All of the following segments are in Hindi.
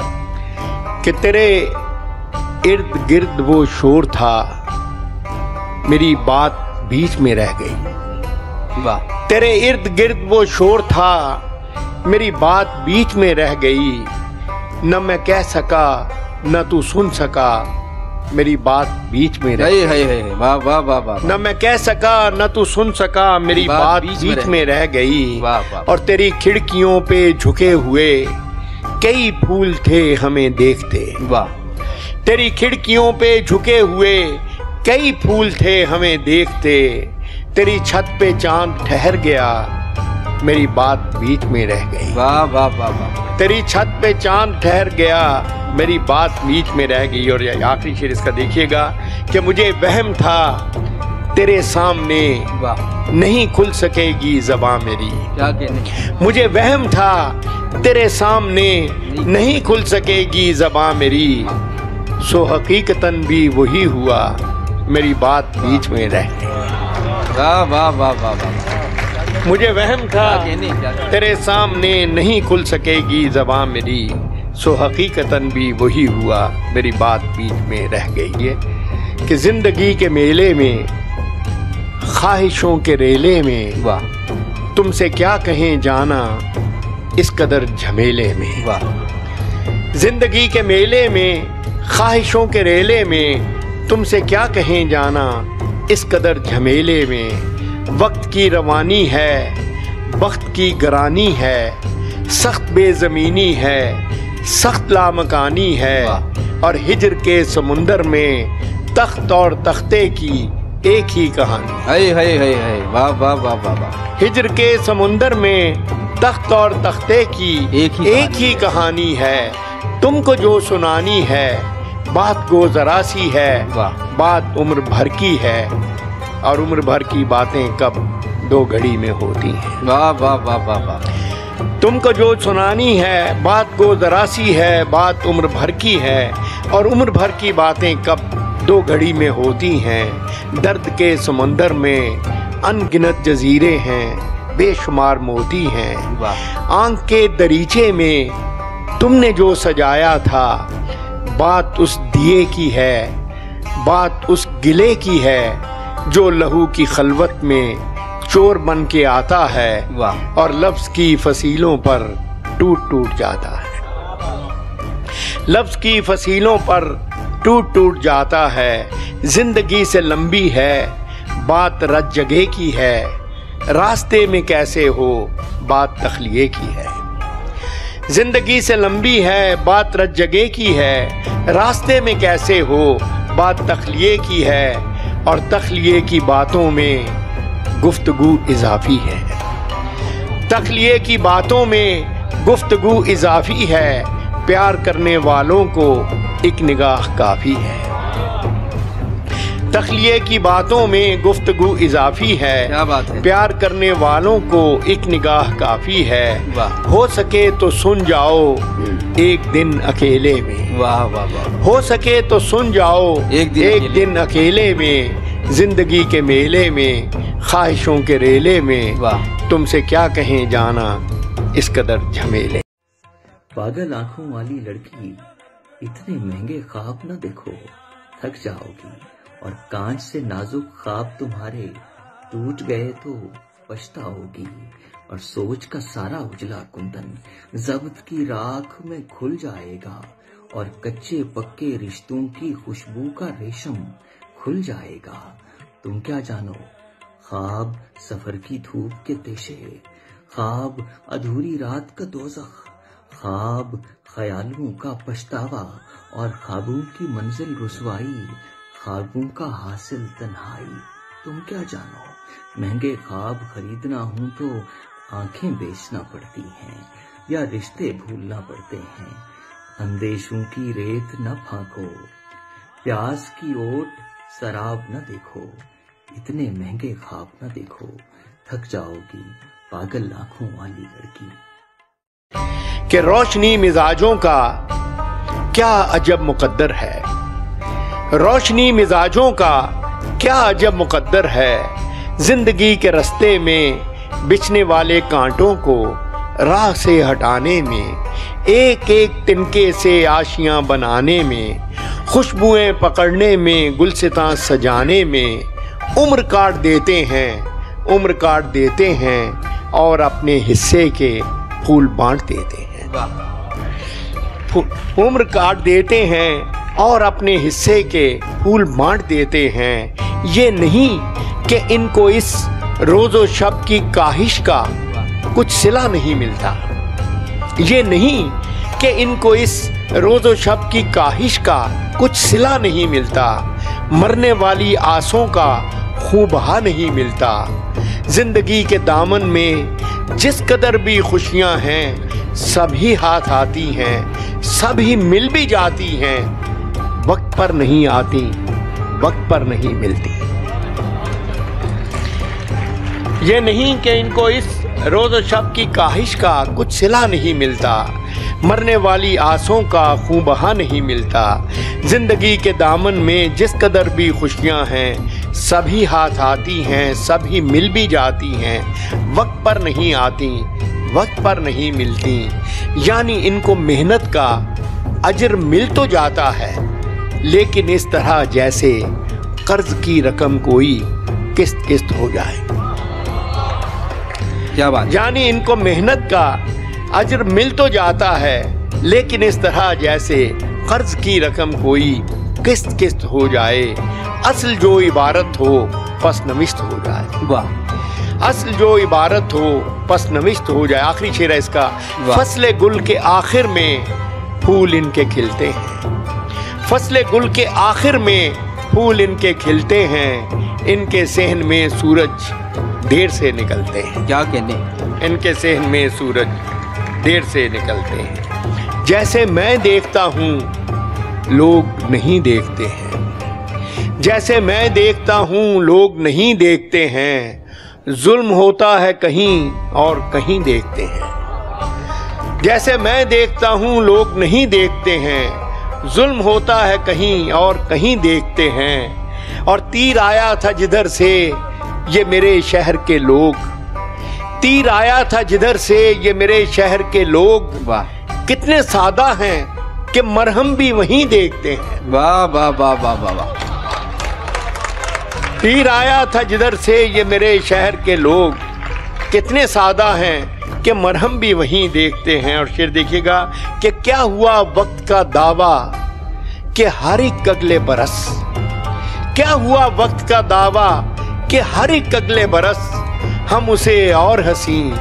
कि। तेरे इर्द गिर्द वो शोर था मेरी बात बीच में रह गई। वाह। तेरे इर्द गिर्द वो शोर था मेरी बात बीच में रह गई। न मैं कह सका न तू सुन सका मेरी बात बीच में रह है है है वाह वाह वाह वाह न मैं कह सका न तू सुन सका मेरी बात बीच में रह गई। और तेरी खिड़कियों पे झुके हुए कई फूल थे हमें देखते। वाह। तेरी खिड़कियों पे झुके हुए कई फूल थे हमें देखते। तेरी छत पे चाँद ठहर गया मेरी बात बीच में रह गई। वाह वाह वाह वाह। तेरी छत पे चाँद ठहर गया मेरी बात बीच में रह गई। और आखिरी शेर इसका देखिएगा कि मुझे वहम था तेरे सामने नहीं खुल सकेगी जबां मेरी। क्या कहने मुझे वहम था तेरे सामने नहीं। खुल सकेगी जबां मेरी। सो हकीकतन भी वही हुआ मेरी बात बीच में रह गई। वाह वाह वाह वाह वाह। मुझे वहम था? तेरे सामने नहीं खुल सकेगी जबां मेरी। सो हकीकतन भी वही हुआ मेरी बात बीच में रह गई है कि ज़िंदगी के मेले में ख्वाहिशों के रेले में वाह। तुमसे क्या कहें जाना इस कदर झमेले में। वाह। ज़िंदगी के मेले में ख्वाहिशों के रेले में तुमसे क्या कहें जाना इस कदर झमेले में। वक्त की रवानी है वक्त की गरानी है सख्त बेजमीनी है सख्त लामकानी है और हिजर के समुंदर में तख्त और तख्ते की एक ही कहानी। है है है है वाह वाह वाह वाह वाह। हिजर के समुंदर में तख्त और तख्ते की एक ही एक ही कहानी है। तुमको जो सुनानी है बात गो जरा सी है। बात उम्र भर की है और उम्र भर की बातें कब दो घड़ी में होती हैं। वाह वाह वाह वाह वाह। तुमको जो सुनानी है बात को जरा सी है बात उम्र भर की है और उम्र भर की बातें कब दो घड़ी में होती हैं। दर्द के समंदर में अनगिनत जजीरे हैं बेशुमार मोती हैं। आँख के दरीचे में तुमने जो सजाया था बात उस दिए की है बात उस गिले की है जो लहू की खलवत में चोर बन के आता है और लफ्ज की फसीलों पर टूट टूट जाता है। लफ्ज की फसीलों पर टूट टूट जाता है। ज़िंदगी से लंबी है। बात रज जगह की है। रास्ते में कैसे हो? बात तखलिए की है। ज़िंदगी से लंबी है। बात रज जगह की है। रास्ते में कैसे हो? बात तखलिए की है। और तखलिए की बातों में गुफ्तगु इजाफी है। तखलिए की बातों में गुफ्तगु इजाफी है। प्यार करने वालों को एक निगाह काफ़ी है। तखलिए की बातों में गुफ्तगु इजाफी है। क्या बात है। प्यार करने वालों को एक निगाह काफ़ी है। हो सके तो सुन जाओ एक दिन अकेले में। वाह वाह वाह। हो सके तो सुन जाओ एक दिन एक अकेले। दिन अकेले में ज़िंदगी के मेले में ख्वाहिशों के रेले में। वाह। तुमसे क्या कहें जाना इस कदर झमेले। पागल आँखों वाली लड़की, इतने महँगे ख्वाब न देखो, थक जाओगी। और कांच से नाजुक ख्वाब तुम्हारे टूट गए तो पछताओगी। और सोच का सारा उजला कुंदन जब्त की राख में खुल जाएगा। और कच्चे पक्के रिश्तों की खुशबू का रेशम खुल जाएगा। तुम क्या जानो, ख्वाब सफ़र की धूप के पेशे ख्वाब अधूरी रात का दोजख। ख्वाब ख्यालों का पछतावा और ख्वाबों की मंजिल रुसवाई, ख्वाबों का हासिल तन्हाई। तुम क्या जानो, महँगे ख्वाब खरीदना हूँ तो आँखें बेचना पड़ती हैं या रिश्ते भूलना पड़ते हैं। अंदेशों की रेत न फाको, प्यास की ओट शराब न देखो, इतने महँगे ख्वाब न देखो, थक जाओगी पागल आँखों वाली लड़की। कि रोशनी मिजाजों का क्या अजब मुकद्दर है? रोशनी मिजाजों का क्या अजब मुकद्दर है? ज़िंदगी के रस्ते में बिछने वाले कांटों को राह से हटाने में एक एक तिनके से आशियाँ बनाने में, खुशबुएँ पकड़ने में, गुलसिता सजाने में उम्र काट देते हैं, उम्र काट देते हैं और अपने हिस्से के फूल बांट देते हैं। उम्र काट देते हैं और अपने हिस्से के फूल बांट देते हैं। ये नहीं कि इनको इस रोजो शब की काहिश का कुछ सिला नहीं मिलता। ये नहीं कि इनको इस रोजो शब की काहिश का कुछ सिला नहीं मिलता। मरने वाली आसों का खूबहा नहीं मिलता। ज़िंदगी के दामन में जिस कदर भी खुशियाँ हैं सभी हाथ आती हैं, सभी मिल भी जाती हैं। वक्त पर नहीं आती, वक्त पर नहीं मिलती। ये नहीं कि इनको इस रोज शब की काहिश का कुछ सिला नहीं मिलता, मरने वाली आसों का खूब बहा नहीं मिलता। ज़िंदगी के दामन में जिस कदर भी खुशियाँ हैं, सभी हाथ आती हैं, सभी मिल भी जाती हैं। वक्त पर नहीं आती वक्त पर नहीं मिलती। यानी इनको मेहनत का अजर मिल तो जाता है लेकिन इस तरह जैसे कर्ज की रकम कोई किस्त किस्त हो जाए। क्या बात यानी इनको मेहनत का अजर मिल तो जाता है लेकिन इस तरह जैसे कर्ज की रकम कोई किस्त किस्त हो जाए असल जो इबारत हो पस नविस्त हो जाए। वाह। असल जो इबारत हो पस नविश्त हो जाए आखिरी शेर इसका। फ़सल गुल के आखिर में फूल इनके खिलते हैं। फ़सल गुल के आखिर में फूल इनके खिलते हैं। इनके सहन में सूरज देर से निकलते हैं। क्या कहने? इनके सहन में सूरज देर से निकलते हैं। जैसे मैं देखता हूँ लोग नहीं देखते हैं। जैसे मैं देखता हूँ लोग नहीं देखते हैं। जुल्म होता है कहीं और कहीं देखते हैं। जैसे मैं देखता हूँ लोग नहीं देखते हैं। जुल्म होता है कहीं और कहीं देखते हैं। और तीर आया था जिधर से ये मेरे शहर के लोग। तीर आया था जिधर से ये मेरे शहर के लोग। वाह। कितने सादा हैं कि मरहम भी वहीं देखते हैं। वाह वाह वाह वाह वाह वाह। तीर आया था जिधर से ये मेरे शहर के लोग। कितने सादा हैं कि मरहम भी वहीं देखते हैं। और शेर देखिएगा कि क्या हुआ वक्त का दावा कि हर एक अगले बरस। क्या हुआ वक्त का दावा कि हर एक अगले बरस। हम उसे और हसी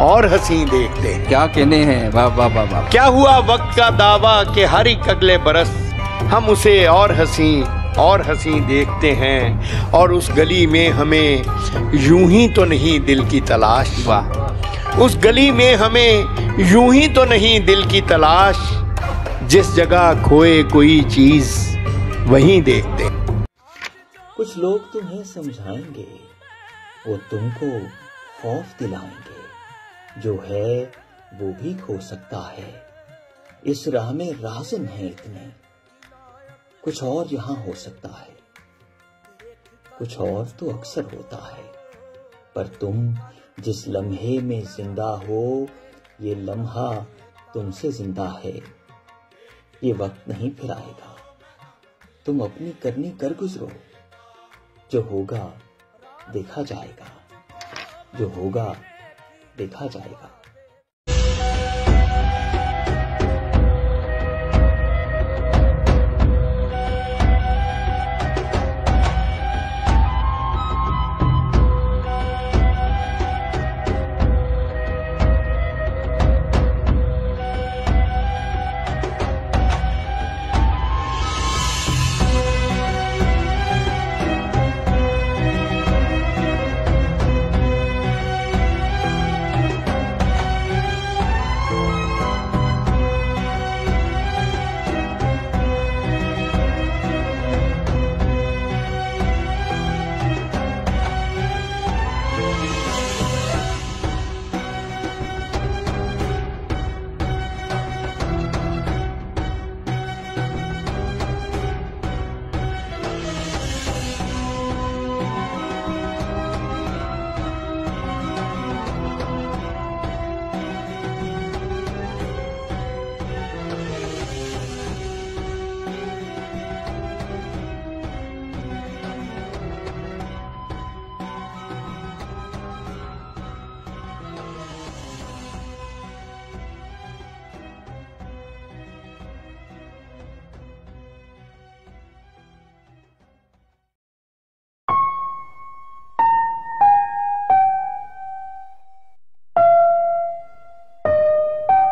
और हसी देखते हैं। क्या कहने हैं? वाह वाह वाह वाह। क्या हुआ वक्त का दावा कि हर एक अगले बरस। हम उसे और हसी और हसी देखते हैं। और उस गली में हमें यूँ ही तो नहीं दिल की तलाश। हुआ उस गली में हमें यूँ ही तो नहीं दिल की तलाश। जिस जगह खोए कोई चीज़ वहीं देखते कुछ लोग तुम्हें समझाएँगे वो तुमको खौफ दिलाएँगे। जो है वो भी खो सकता है। इस राह में राजन है इतने। कुछ और यहाँ हो सकता है। कुछ और तो अक्सर होता है। पर तुम जिस लम्हे में ज़िंदा हो, ये लम्हा तुमसे ज़िंदा है। ये वक्त नहीं फिर आएगा। तुम अपनी करनी कर गुजरो। जो होगा, देखा जाएगा। जो होगा, देखा जाएगा।